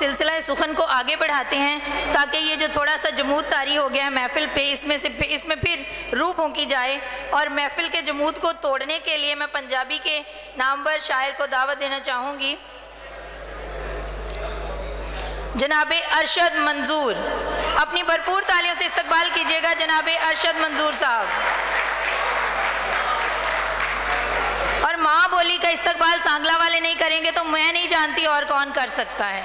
سلسلہ سخن کو آگے بڑھاتے ہیں تاکہ یہ جو تھوڑا سا جمود تاری ہو گیا ہے محفل پہ، اس میں سے اس میں پھر روح پھونکی جائے اور محفل کے جمود کو توڑنے کے لیے میں پنجابی کے نامور شاعر کو دعوت دینا چاہوں گی۔ جناب ارشد منظور، اپنی بھرپور تالیوں سے استقبال کیجیے گا جناب ارشد منظور صاحب۔ اور ماں بولی کا استقبال سانگلہ والے نہیں کریں گے تو میں نہیں جانتی اور کون کر سکتا ہے۔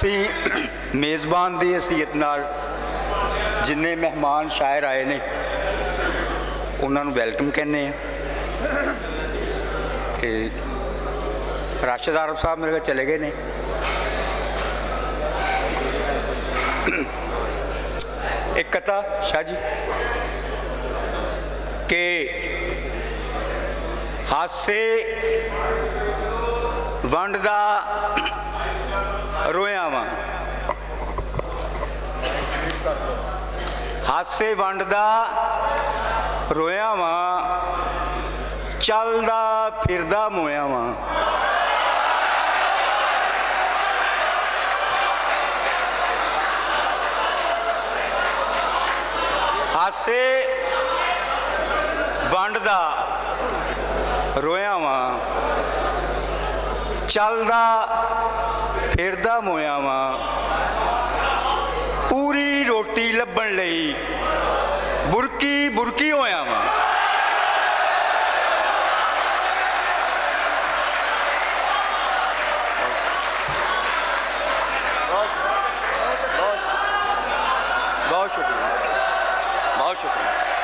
ਅਸੀਂ ਮੇਜ਼ਬਾਨ ਦੀ ਹਸੀਅਤ ਨਾਲ ਜਿੰਨੇ ਮਹਿਮਾਨ ਸ਼ਾਇਰ ਆਏ ਨੇ, ਉਹਨਾਂ ਨੂੰ ਵੈਲਕਮ ਕਹਿੰਦੇ ਆ ਤੇ ਰਾਸ਼ਦ ਆਰਫ ਸਾਹਿਬ ਮੇਰੇ ਕੋਲ ਚਲੇ ਗਏ ਨੇ। ਇੱਕ ਕਥਾ, ਸ਼ਾਹ ਜੀ, ਕਿ ਹਾਸੇ ਵੰਡ ਦਾ ਰੋਇਆ ਵਾਂ ਹਾਸੇ ਵੰਡਦਾ ਰੋਇਆ ਵਾਂ ਚੱਲਦਾ ਫਿਰਦਾ ਮੋਇਆ ਵਾਂ ਹਾਸੇ ਵੰਡ ਰੋਇਆ ਵਾਂ ਚੱਲਦਾ ਫਿਰਦਾ ਮੋਇਆ ਵਾਂ। ਪੂਰੀ ਰੋਟੀ ਲੱਭਣ ਲਈ ਬੁਰਕੀ ਬੁਰਕੀ ਹੋਇਆ ਵਾਂ। ਬਹੁਤ ਸ਼ੁਕਰੀਆ। ਬਹੁਤ ਸ਼ੁਕਰੀਆ।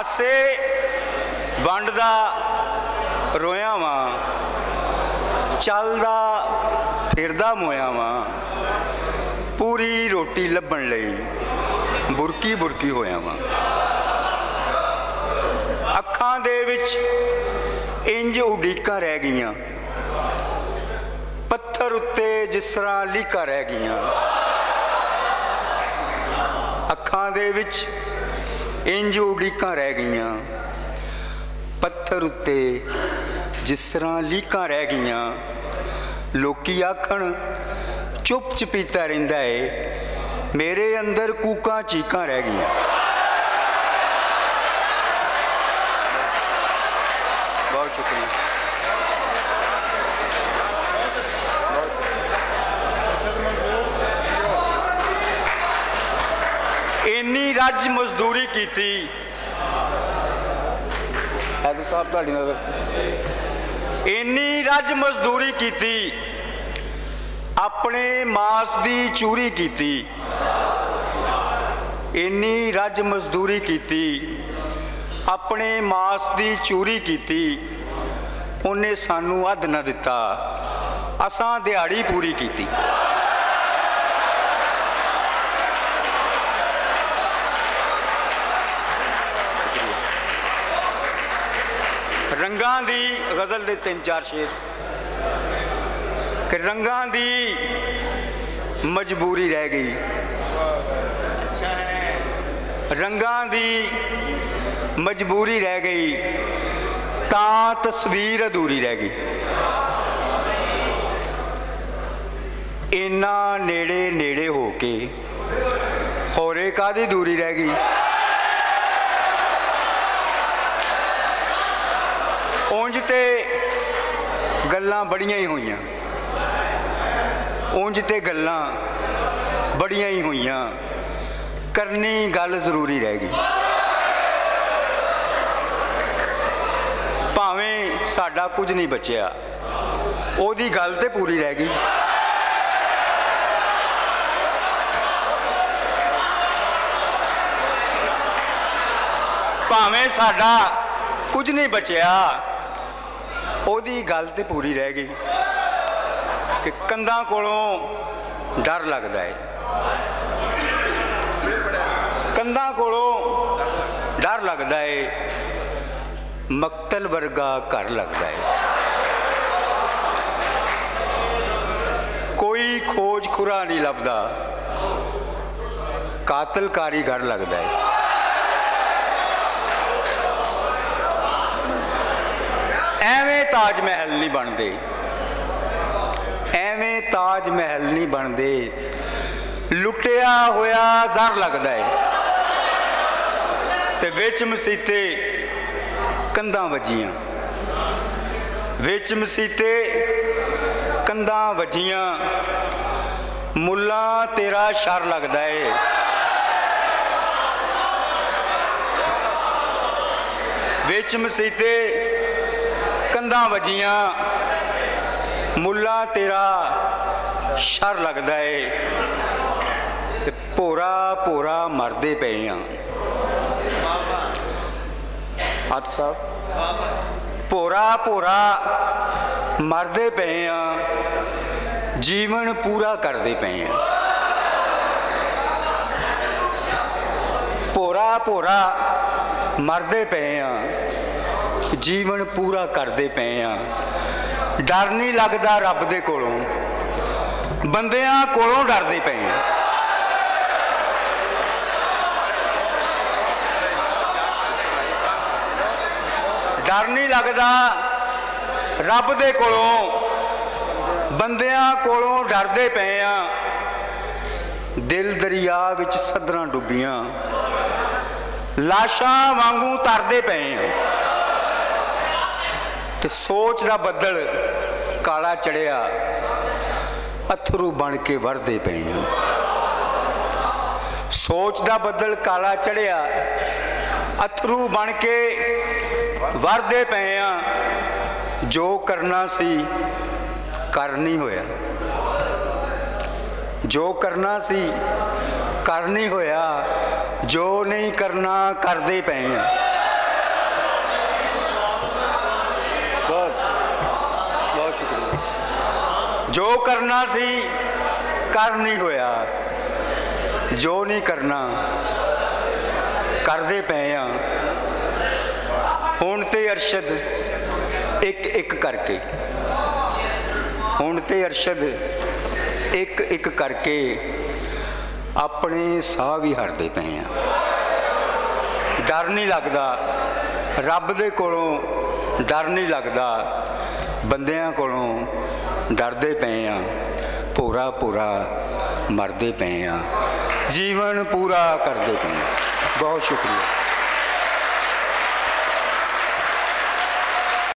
ਹਾਸੇ ਵੰਡ ਦਾ ਰੋਇਆ ਵਾਂ, ਚੱਲਦਾ, ਫਿਰਦਾ ਮੋਇਆ ਵਾਂ। ਪੂਰੀ ਰੋਟੀ ਲੱਭਣ ਲਈ ਬੁਰਕੀ ਬੁਰਕੀ ਹੋਇਆ ਵਾਂ। ਅੱਖਾਂ ਦੇ ਵਿੱਚ ਇੰਜ ਉਡੀਕਾਂ ਰਹਿ ਗਈਆਂ। ਪੱਥਰ ਉੱਤੇ ਜਿਸ ਤਰ੍ਹਾਂ ਲੀਕਾਂ ਰਹਿ ਗਈਆਂ। ਅੱਖਾਂ ਦੇ ਵਿੱਚ ਇੰਜ ਉਡੀਕਾਂ ਰਹਿ ਗਈਆਂ। ਪੱਥਰ ਉੱਤੇ ਜਿਸ ਤਰ੍ਹਾਂ ਲੀਕਾਂ ਰਹਿ ਗਈਆਂ, ਲੋਕੀ ਆਖਣ, ਚੁੱਪ ਚਪੀਤਾ ਰਹਿੰਦਾ ਏ, ਮੇਰੇ ਅੰਦਰ ਕੂਕਾਂ ਚੀਕਾਂ ਰਹਿ ਗਈਆਂ। ਬਹੁਤ ਸ਼ੁਕਰੀਆ। ਰੱਜ ਮਜ਼ਦੂਰੀ ਕੀਤੀ। ਐਦੂ ਸਾਹਿਬ ਤੁਹਾਡੀ ਨਜ਼ਰ। ਇੰਨੀ ਰੱਜ ਮਜ਼ਦੂਰੀ ਕੀਤੀ। ਆਪਣੇ ਮਾਸ ਦੀ ਚੂਰੀ ਕੀਤੀ। ਇੰਨੀ ਰੱਜ ਮਜ਼ਦੂਰੀ ਕੀਤੀ। ਆਪਣੇ ਮਾਸ ਦੀ ਚੂਰੀ ਕੀਤੀ। ਉਹਨੇ ਸਾਨੂੰ ਅੱਧ ਨਾ ਦਿੱਤਾ। ਅਸਾਂ ਦਿਹਾੜੀ ਪੂਰੀ ਕੀਤੀ। ਰੰਗਾਂ ਦੀ, ਗਜ਼ਲ ਦੇ ਤਿੰਨ ਚਾਰ ਸ਼ੇਰ। ਕਿ ਰੰਗਾਂ ਦੀ ਮਜਬੂਰੀ ਰਹਿ ਗਈ। ਰੰਗਾਂ ਦੀ ਮਜਬੂਰੀ ਰਹਿ ਗਈ। ਤਾਂ ਤਸਵੀਰ ਅਧੂਰੀ ਰਹਿ ਗਈ। ਇੰਨਾ ਨੇੜੇ ਨੇੜੇ ਹੋ ਕੇ, ਹੋਰੇ ਕਾਦੀ ਦੂਰੀ ਰਹਿ ਗਈ? ਉਂਝ ਤੇ ਗੱਲਾਂ ਬੜੀਆਂ ਹੀ ਹੋਈਆਂ। ਉਂਝ ਤੇ ਗੱਲਾਂ ਬੜੀਆਂ ਹੀ ਹੋਈਆਂ। ਕਰਨੀ ਗੱਲ ਜ਼ਰੂਰੀ ਰਹਿ ਗਈ। ਭਾਵੇਂ ਸਾਡਾ ਕੁਝ ਨਹੀਂ ਬਚਿਆ, ਉਹਦੀ ਗੱਲ ਤੇ ਪੂਰੀ ਰਹਿ ਗਈ। ਭਾਵੇਂ ਸਾਡਾ ਕੁਝ ਨਹੀਂ ਬਚਿਆ ਉਹਦੀ ਗੱਲ ਤੇ ਪੂਰੀ ਰਹਿ ਗਈ ਕਿ ਕੰਧਾਂ ਕੋਲੋਂ ਡਰ ਲੱਗਦਾ ਹੈ ਕੰਧਾਂ ਕੋਲੋਂ ਡਰ ਲੱਗਦਾ ਏ, ਮਕਤਲ ਵਰਗਾ ਘਰ ਲੱਗਦਾ ਏ। ਕੋਈ ਖੋਜ ਖੁਰਾ ਨਹੀਂ ਲੱਭਦਾ, ਕਾਤਲਕਾਰੀ ਘਰ ਲੱਗਦਾ ਹੈ ਐਵੇਂ ਤਾਜ ਮਹਿਲ ਨਹੀਂ ਬਣਦੇ। ਐਵੇਂ ਤਾਜ ਮਹਿਲ ਨਹੀਂ ਬਣਦੇ। ਲੁੱਟਿਆ ਹੋਇਆ ਜ਼ਰ ਲੱਗਦਾ ਏ। ਤੇ ਵਿੱਚ ਮਸੀਤੇ ਕੰਧਾਂ ਵੱਜੀਆਂ। ਵਿੱਚ ਮਸੀਤੇ ਕੰਧਾਂ ਵੱਜੀਆਂ। ਮੁੱਲਾ ਤੇਰਾ ਸ਼ਰ ਲੱਗਦਾ ਏ। ਵਿੱਚ ਮਸੀਤੇ ਕੰਧਾਂ ਵੱਜੀਆਂ। ਮੁੱਲਾ ਤੇਰਾ ਸ਼ਰ ਲੱਗਦਾ ਏ। ਤੇ ਭੋਰਾ ਭੋਰਾ ਮਰਦੇ ਪਏ ਆ। ਹੱਥ ਸਾਹਿਬ ਭੋਰਾ ਭੋਰਾ ਮਰਦੇ ਪਏ ਆ। ਜੀਵਨ ਪੂਰਾ ਕਰਦੇ ਪਏ ਆ। ਭੋਰਾ ਭੋਰਾ ਮਰਦੇ ਪਏ ਆ। ਜੀਵਨ ਪੂਰਾ ਕਰਦੇ ਪਏ ਆ। ਡਰ ਨਹੀਂ ਲੱਗਦਾ ਰੱਬ ਦੇ ਕੋਲੋਂ। ਬੰਦਿਆਂ ਕੋਲੋਂ ਡਰਦੇ ਪਏ ਆ। ਡਰ ਨਹੀਂ ਲੱਗਦਾ ਰੱਬ ਦੇ ਕੋਲੋਂ। ਬੰਦਿਆਂ ਕੋਲੋਂ ਡਰਦੇ ਪਏ ਆ। ਦਿਲ ਦਰਿਆ ਵਿੱਚ ਸਦਰਾਂ ਡੁੱਬੀਆਂ। ਲਾਸ਼ਾਂ ਵਾਂਗੂ ਤਰਦੇ ਪਏ ਆ। ਤੇ ਸੋਚ ਦਾ ਬੱਦਲ ਕਾਲਾ ਚੜਿਆ, ਅਥਰੂ ਬਣ ਕੇ ਵਰਦੇ ਪਏ ਆ ਸੋਚ ਦਾ ਬੱਦਲ ਕਾਲਾ ਚੜਿਆ, ਅਥਰੂ ਬਣ ਕੇ ਵਰਦੇ ਪਏ ਆ ਜੋ ਕਰਨਾ ਸੀ, ਕਰ ਨਹੀਂ ਹੋਇਆ। ਜੋ ਕਰਨਾ ਸੀ, ਕਰ ਨਹੀਂ ਹੋਇਆ। ਜੋ ਨਹੀਂ ਕਰਨਾ, ਕਰਦੇ ਪਏ ਆ ਜੋ ਕਰਨਾ ਸੀ, ਕਰ ਨਹੀਂ ਹੋਇਆ। ਜੋ ਨਹੀਂ ਕਰਨਾ, ਕਰਦੇ ਪਏ ਆ। ਹੁਣ ਤੇ ਅਰਸ਼ਦ ਇੱਕ ਇੱਕ ਕਰਕੇ। ਹੁਣ ਤੇ ਅਰਸ਼ਦ ਇੱਕ ਇੱਕ ਕਰਕੇ ਆਪਣੇ ਸਾਹ ਵੀ ਹਰਦੇ ਪਏ ਆ। ਡਰ ਨਹੀਂ ਲੱਗਦਾ। ਰੱਬ ਦੇ ਕੋਲੋਂ ਡਰ ਨਹੀਂ ਲੱਗਦਾ। ਬੰਦਿਆਂ ਕੋਲੋਂ ਡਰਦੇ ਪਏ ਆ ਪੂਰਾ ਪੂਰਾ ਮਰਦੇ ਪਏ ਆ, ਜੀਵਨ ਪੂਰਾ ਕਰਦੇ ਪਏ ਆ। ਬਹੁਤ ਸ਼ੁਕਰੀਆ